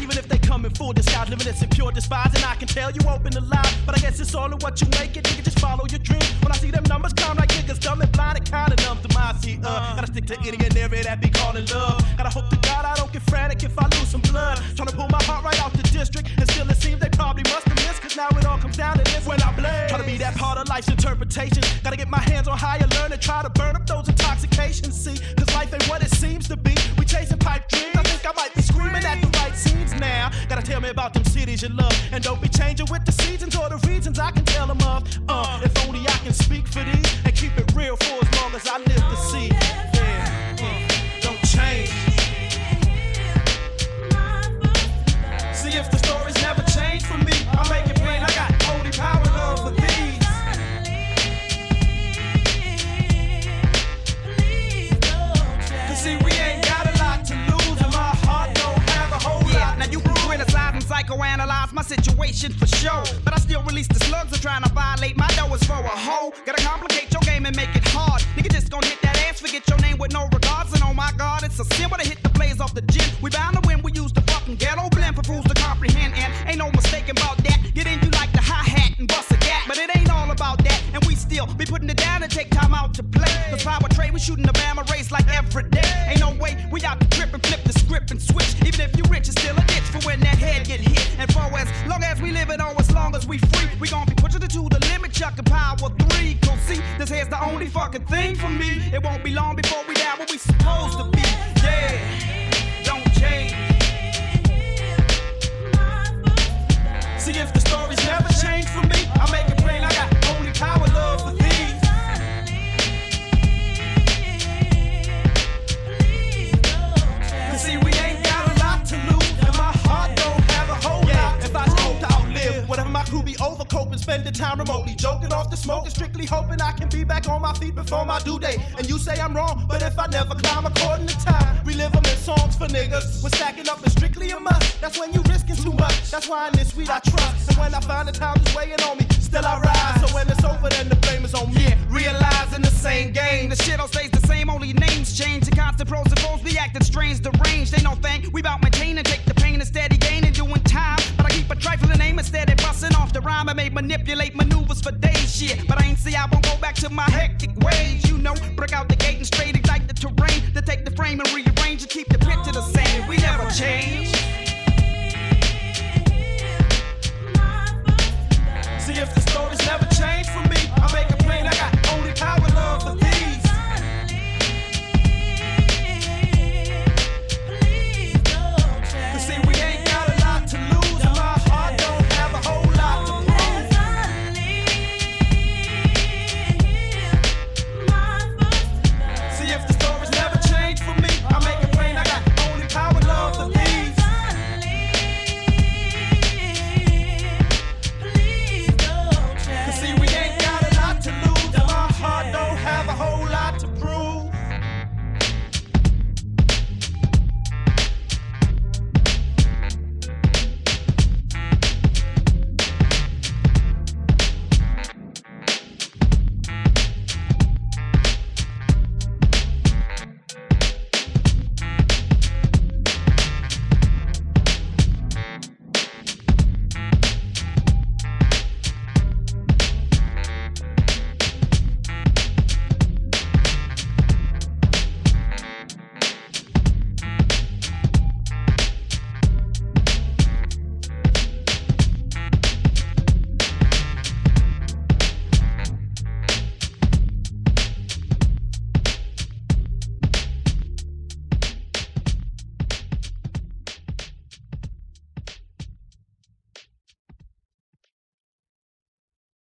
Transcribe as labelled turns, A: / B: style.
A: Even if they come in full disguise, living it's pure despise, And I can tell you open the line, But I guess it's all in what you make it. Nigga, just follow your dream. When I see them numbers come like niggas dumb and blind, it kinda numbs to my seat. Uh. uh, gotta stick to any and every that be calling love. Gotta hope to God I don't get frantic if I lose some blood. Trying to pull my heart right out the district. And still it seems they probably must have missed. Cause now it all comes down to this when I blame, Try to be that part of life's interpretation. Gotta get my hands on higher, learn try to burn about them cities you love. And don't be changing with the seasons or the reasons I can tell them of. Uh,
B: psychoanalyze my situation for sure. But I still release the slugs of trying to violate my dough is for a hoe. Gotta complicate your game and make it hard. Nigga just gonna hit that ass, forget your name with no regards. And oh my god, it's a sin when I hit the blaze off the gym. We bound to win, we use the fucking ghetto blend for fools to comprehend. And ain't no mistaking about that. Get in you like the hi hat and bust a gap. But it ain't all about that. And we still be putting it down and take time out to play. Cause power trade, we shooting the Bama race like every day. Ain't no way we out to trip and flip the script and switch. Even if you rich, it's still a ditch for when get hit. And for as long as we live it on, as long as we free, we gon' be pushing it to the limit, chucking power three. Cause see, this here's the only fucking thing for me. It won't be long before
A: spending time remotely, joking off the smoke, and strictly hoping I can be back on my feet before my due date. And you say I'm wrong, but if I never climb according to time, relive them in songs for niggas. When stacking up is strictly a must, that's when you risking too much. That's why in this sweet I trust. And when I find the time is weighing on me, still I rise. So when it's over, then the blame is on me.
B: Realizing the same game, the shit all stays the same, only names change. The constant pros and foes be acting strange, deranged. They no thing, we bout maintaining, take manipulate maneuvers for days, shit. But I ain't see I won't go back to my hectic ways, you know. Break out the gate and straight ignite the terrain to take the frame and rearrange and keep the picture the same. We never change.